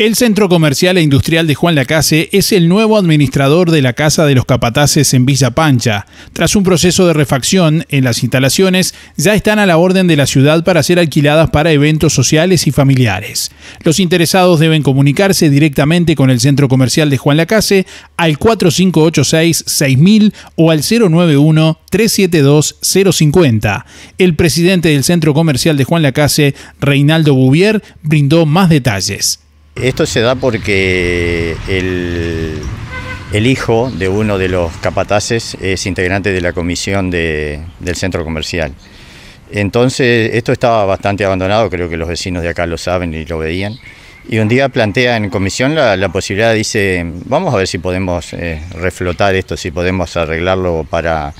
El Centro Comercial e Industrial de Juan Lacase es el nuevo administrador de la Casa de los Capataces en Villa Pancha. Tras un proceso de refacción en las instalaciones, ya están a la orden de la ciudad para ser alquiladas para eventos sociales y familiares. Los interesados deben comunicarse directamente con el Centro Comercial de Juan Lacase al 4586-6000 o al 091-372-050. El presidente del Centro Comercial de Juan Lacase, Reinaldo Bouvier, brindó más detalles. Esto se da porque el, hijo de uno de los capataces es integrante de la comisión del centro comercial. Entonces, esto estaba bastante abandonado, creo que los vecinos de acá lo saben y lo veían. Y un día plantea en comisión la, posibilidad, dice, vamos a ver si podemos eh, reflotar esto, si podemos arreglarlo para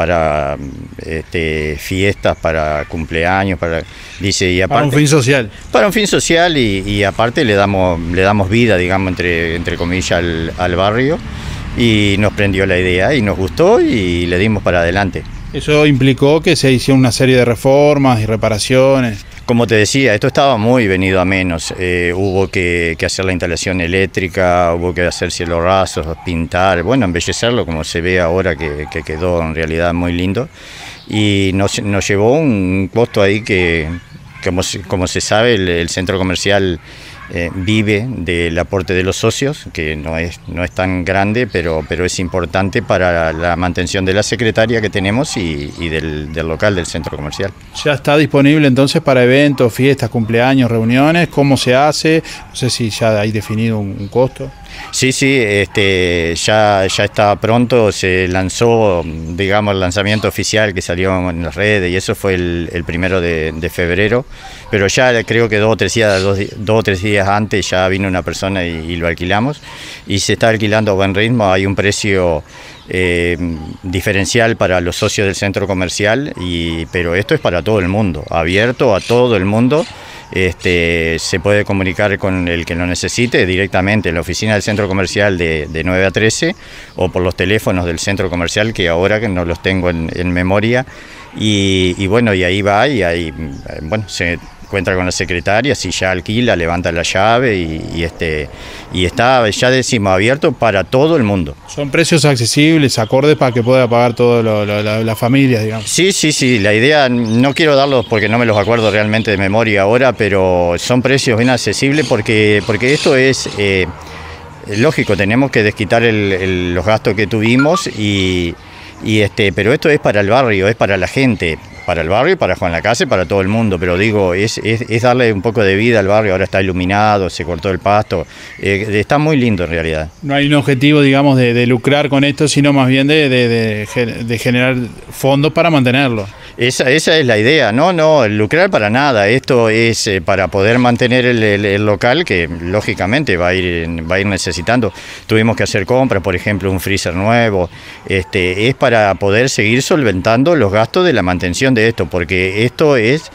para este, fiestas, para cumpleaños, para dice y aparte, para un fin social. Para un fin social y, aparte le damos le damos vida, digamos entre entre comillas al, al barrio y nos prendió la idea y nos gustó y le dimos para adelante. Eso implicó que se hicieron una serie de reformas y reparaciones. Como te decía, esto estaba muy venido a menos. Eh, hubo que, hacer la instalación eléctrica, hubo que hacer cielos rasos, pintar, bueno, embellecerlo como se ve ahora que, quedó en realidad muy lindo. Y nos, nos llevó un costo ahí que, como, como se sabe, el centro comercial eh, vive del aporte de los socios, que no es, no es tan grande, pero, pero es importante para la mantención de la secretaria que tenemos y, del, local del centro comercial. ¿Ya está disponible entonces para eventos, fiestas, cumpleaños, reuniones? ¿Cómo se hace? No sé si ya hay definido un, costo. Sí, sí, este, ya, ya está pronto, se lanzó, digamos, el lanzamiento oficial que salió en las redes y eso fue el, primero de, febrero, pero ya creo que dos o tres días, dos, o tres días antes ya vino una persona y, lo alquilamos y se está alquilando a buen ritmo, hay un precio eh, diferencial para los socios del centro comercial, y, pero esto es para todo el mundo, abierto a todo el mundo. Este, se puede comunicar con el que lo necesite directamente en la oficina del centro comercial de, 9 a 13 o por los teléfonos del centro comercial que ahora que no los tengo en, memoria. Y, y, bueno y ahí va y ahí bueno se encuentra con la secretaria, si ya alquila, levanta la llave y, este, y está, ya decimos, abierto para todo el mundo. ¿Son precios accesibles, acordes para que pueda pagar toda la, familia, digamos? Sí, sí, sí, la idea, no quiero darlos porque no me los acuerdo realmente de memoria ahora, pero son precios bien accesibles porque, porque esto es... Eh, lógico, tenemos que desquitar los gastos que tuvimos y, y este, pero esto es para el barrio, es para la gente para el barrio, para Juan la Casa, para todo el mundo, pero digo, es, es, darle un poco de vida al barrio, ahora está iluminado, se cortó el pasto, eh, está muy lindo en realidad. No hay un objetivo, digamos, de, lucrar con esto, sino más bien de, de generar fondos para mantenerlo. Esa, esa es la idea, no, no, lucrar para nada, esto es eh, para poder mantener el, local que lógicamente va a, ir, va a ir necesitando. Tuvimos que hacer compras, por ejemplo, un freezer nuevo, este, es para poder seguir solventando los gastos de la mantención de esto, porque esto es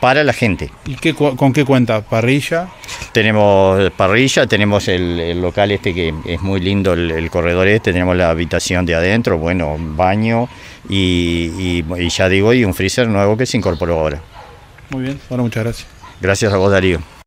para la gente. ¿Y qué, con qué cuenta? ¿Parrilla? Tenemos parrilla, tenemos el, local este que es muy lindo, el, corredor este, tenemos la habitación de adentro, bueno, baño y, y ya digo, y un freezer nuevo que se incorporó ahora. Muy bien, bueno, muchas gracias. Gracias a vos, Darío.